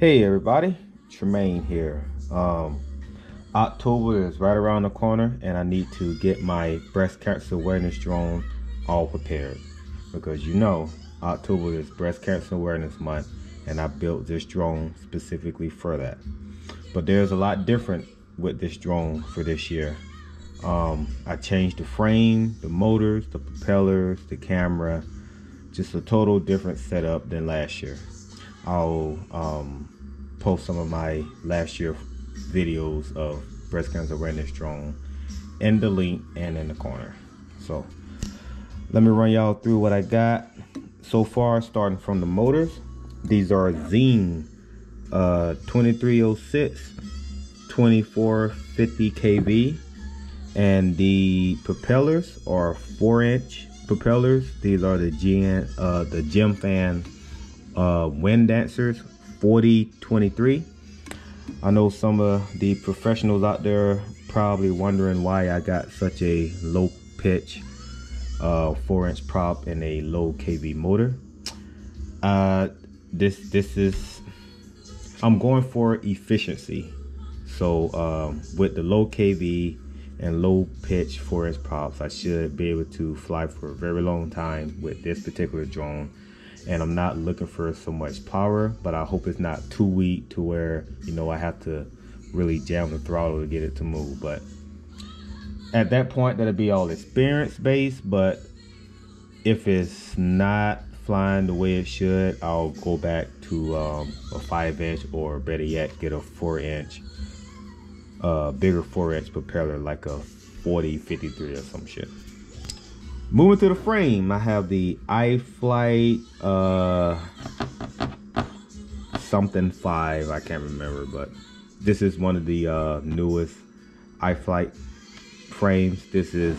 Hey everybody, Tremayne here. Um, October is right around the corner and I need to get my breast cancer awareness drone all prepared because you know October is breast cancer awareness month and I built this drone specifically for that. But there's a lot different with this drone for this year. Um, I changed the frame, the motors, the propellers, the camera, just a total different setup than last year. I'll um, post some of my last year videos of breast cancer awareness drone in the link and in the corner. So let me run y'all through what I got so far, starting from the motors. These are XING uh, 2306 2450 kV and the propellers are four inch propellers these are the GN, uh, the Gemfan uh, wind dancers 4023 I know some of the professionals out there probably wondering why I got such a low pitch uh, four inch prop and a low kV motor. Uh, this this is I'm going for efficiency. So um, with the low kV and low pitch four inch props I should be able to fly for a very long time with this particular drone and I'm not looking for so much power but I hope it's not too weak to where you know I have to really jam the throttle to get it to move. But at that point that'll be all experience based but if it's not flying the way it should I'll go back to um, a five inch or better yet get a four inch uh, bigger four inch propeller like a 40 53 or some shit moving to the frame I have the iFlight uh, something five I can't remember but this is one of the uh, newest iFlight frames. This is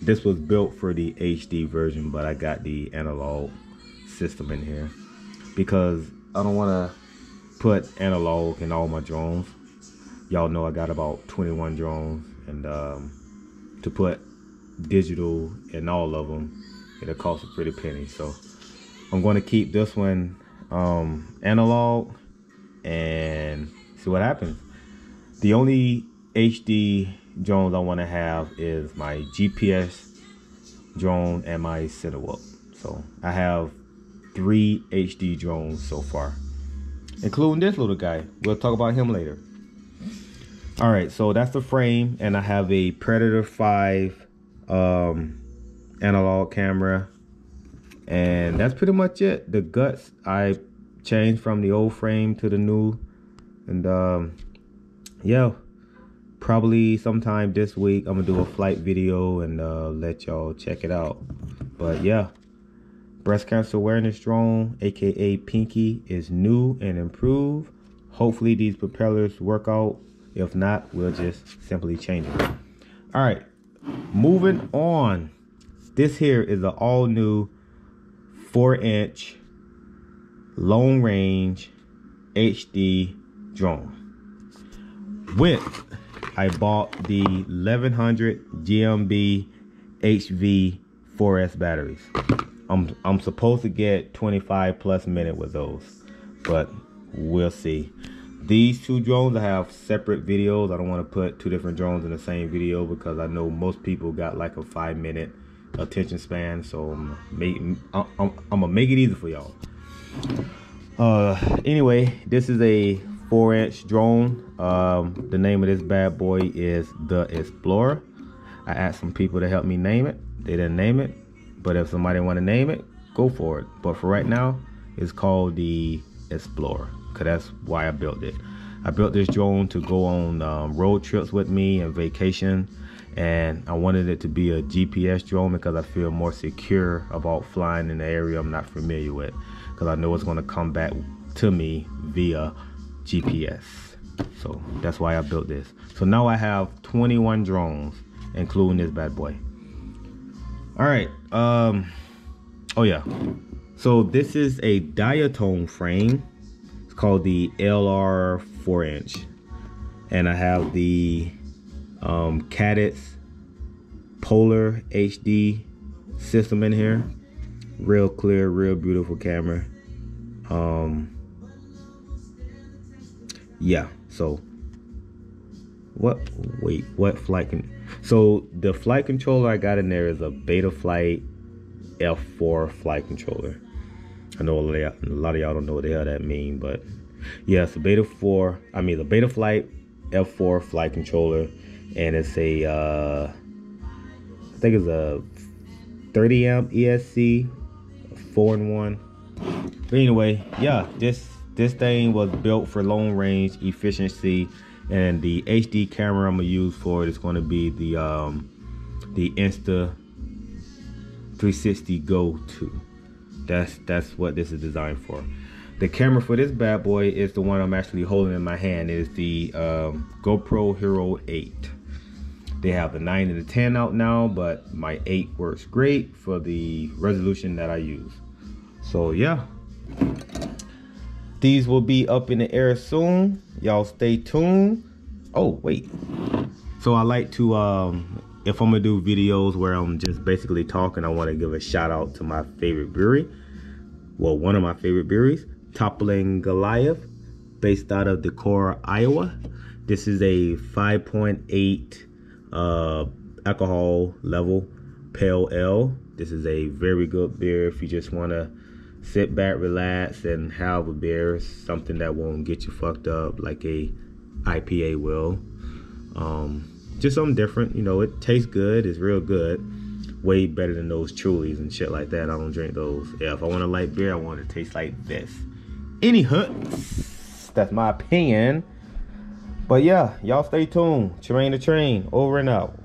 this was built for the HD version but I got the analog system in here because I don't want to put analog in all my drones. Y'all know I got about 21 drones and um, to put digital and all of them it'll cost a pretty penny. So I'm going to keep this one um, analog and see what happens. The only HD drones I want to have is my GPS drone and my Cinewhoop so I have three HD drones so far including this little guy. We'll talk about him later. All right so that's the frame and i have a predator 5 um analog camera. And that's pretty much it. The guts i changed from the old frame to the new. And um yeah probably sometime this week i'm gonna do a flight video and uh let y'all check it out. But yeah breast cancer awareness drone aka pinky is new and improved. Hopefully these propellers work out. If not, we'll just simply change it. All right, moving on. This here is an all new four inch long range HD drone. With I bought the 1100 GNB HV 4S batteries. I'm I'm supposed to get 25 plus minute with those, but we'll see. These two drones, I have separate videos. I don't want to put two different drones in the same video because I know most people got like a five minute attention span. So I'm, make, I'm, I'm, I'm gonna make it easy for y'all. Uh, anyway, this is a four inch drone. Um, the name of this bad boy is the Explorer. I asked some people to help me name it. They didn't name it, but if somebody want to name it, go for it. But for right now, it's called the Explorer because that's why I built it. I built this drone to go on um, road trips with me and vacation and I wanted it to be a GPS drone because I feel more secure about flying in the area I'm not familiar with because I know it's going to come back to me via GPS. So that's why I built this. So now I have 21 drones including this bad boy. All right. Um oh yeah. So this is a diatone frame it's called the LR 4 inch. And I have the um, Polar HD system in here. Real clear, real beautiful camera. Um, yeah, so what wait, what flight can so the flight controller I got in there is a Betaflight F4 flight controller. I know a lot of y'all don't know what the hell that mean, but yeah, it's a Beta 4. I mean, the Beta Flight F4 flight controller, and it's a uh, I think it's a 30 amp ESC, four in one. But anyway, yeah, this this thing was built for long range efficiency, and the HD camera I'm gonna use for it is going to be the um, the Insta 360 Go 2. That's that's what this is designed for. The camera for this bad boy is the one I'm actually holding in my hand. It is the um, GoPro Hero 8. They have the 9 and the 10 out now, but my 8 works great for the resolution that I use. So yeah, these will be up in the air soon. Y'all stay tuned. Oh, wait. So I like to, um, if I'm gonna do videos where I'm just basically talking, I wanna give a shout out to my favorite brewery. Well, one of my favorite breweries, Toppling Goliath, based out of Decorah, Iowa. This is a 5.8 uh, alcohol level pale ale. This is a very good beer if you just wanna sit back, relax, and have a beer. Something that won't get you fucked up like a IPA will. Um, just something different. You know, it tastes good. It's real good. Way better than those Trulies and shit like that. I don't drink those. Yeah, if I want a light beer, I want it to taste like this. Any hooks. That's my opinion. But yeah, y'all stay tuned. Train to train. Over and out.